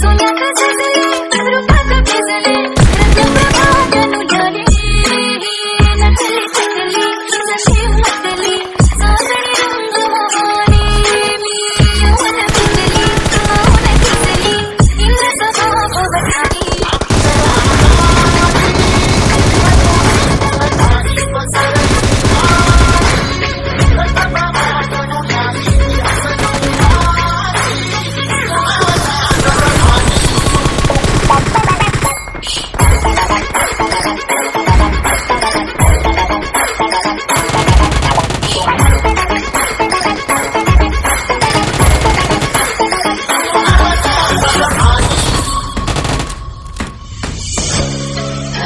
Sonia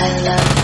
my love.